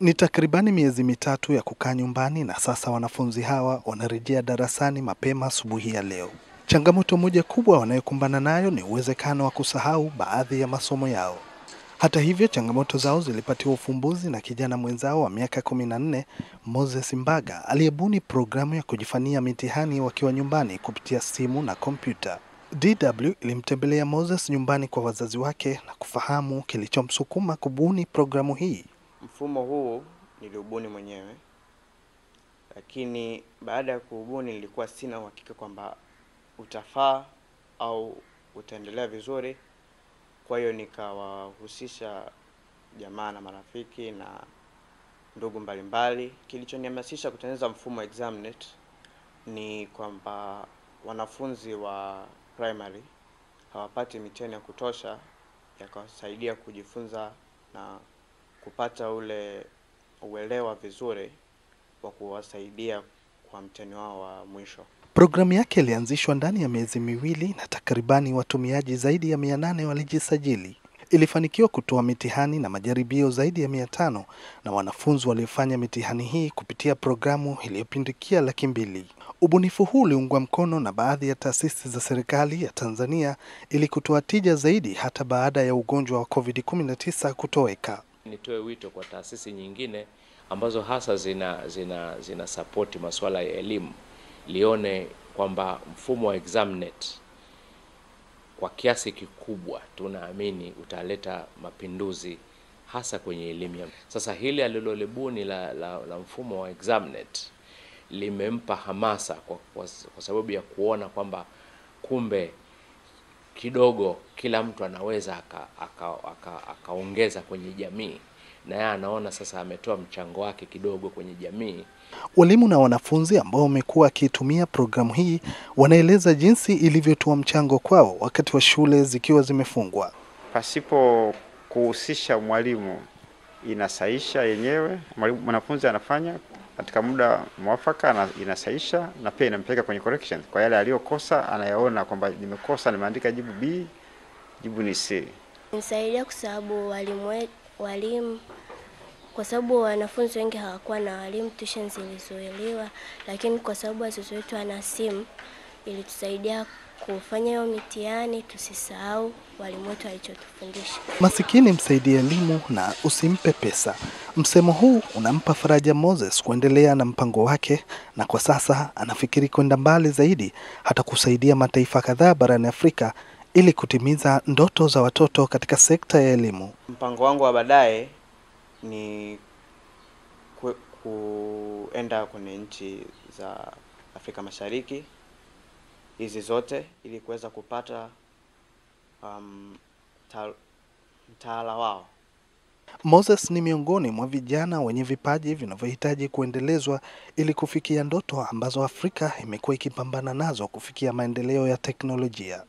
Ni takribani miezi mitatu ya kukaa nyumbani na sasa wanafunzi hawa wanarejea darasani mapema asubuhi ya leo. Changamoto moja kubwa wanayokumbana nayo ni uwezekano wa kusahau baadhi ya masomo yao. Hata hivyo, changamoto zao zilipatiwa ufumbuzi na kijana mwenzao wa miaka kumi na nne Moses Mbaga aliyebuni programu ya kujifanyia mitihani wakiwa nyumbani kupitia simu na kompyuta. DW ilimtembelea Moses nyumbani kwa wazazi wake na kufahamu kilichomsukuma kubuni programu hii. Mfumo huu niliubuni mwenyewe, lakini baada ya kuubuni nilikuwa sina uhakika kwamba utafaa au utaendelea vizuri. Kwa hiyo nikawahusisha jamaa na marafiki na ndugu mbalimbali. Kilichonihamasisha kutengeneza mfumo Examnet ni kwamba wanafunzi wa primary hawapati mitihani ya kutosha yakawasaidia kujifunza na kupata ule uelewa vizuri wa kuwasaidia kwa mtihani wao wa mwisho. Programu yake ilianzishwa ndani ya miezi miwili na takribani watumiaji zaidi ya mia nane walijisajili. Ilifanikiwa kutoa mitihani na majaribio zaidi ya mia tano na wanafunzi waliofanya mitihani hii kupitia programu iliyopindikia laki mbili. Ubunifu huu uliungwa mkono na baadhi ya taasisi za serikali ya Tanzania ili kutoa tija zaidi hata baada ya ugonjwa wa COVID-19 kutoweka. Nitoe wito kwa taasisi nyingine ambazo hasa zina zina zina sapoti masuala ya elimu lione kwamba mfumo wa Examnet kwa kiasi kikubwa tunaamini utaleta mapinduzi hasa kwenye elimu. Sasa hili alilolibuni la, la, la mfumo wa Examnet limempa hamasa kwa, kwa, kwa sababu ya kuona kwamba kumbe kidogo kila mtu anaweza akaongeza aka, aka, aka kwenye jamii na yeye anaona sasa ametoa mchango wake kidogo kwenye jamii Walimu na wanafunzi ambao wamekuwa wakiitumia programu hii wanaeleza jinsi ilivyotoa mchango kwao wakati wa shule zikiwa zimefungwa. pasipo kuhusisha mwalimu inasaisha yenyewe, mwanafunzi anafanya katika muda mwafaka, na inasaisha na pia inampeleka kwenye correction kwa yale aliyokosa, anayaona kwamba nimekosa, nimeandika jibu B, jibu ni C. Nisaidia kwa sababu walimu we- walimu kwa sababu wanafunzi wengi hawakuwa na walimu, tuition zilizuiliwa, lakini kwa sababu wazazi wetu wana simu ilitusaidia kufanya hiyo mitihani, tusisahau walimu wetu walichotufundisha. Masikini msaidie elimu na usimpe pesa. Msemo huu unampa faraja Moses kuendelea na mpango wake, na kwa sasa anafikiri kwenda mbali zaidi, hata kusaidia mataifa kadhaa barani Afrika ili kutimiza ndoto za watoto katika sekta ya elimu. Mpango wangu wa baadaye ni ku, kuenda kwenye nchi za Afrika Mashariki hizi zote ili kuweza kupata um, ta, mtaala wao. Moses ni miongoni mwa vijana wenye vipaji vinavyohitaji kuendelezwa ili kufikia ndoto ambazo Afrika imekuwa ikipambana nazo kufikia maendeleo ya teknolojia.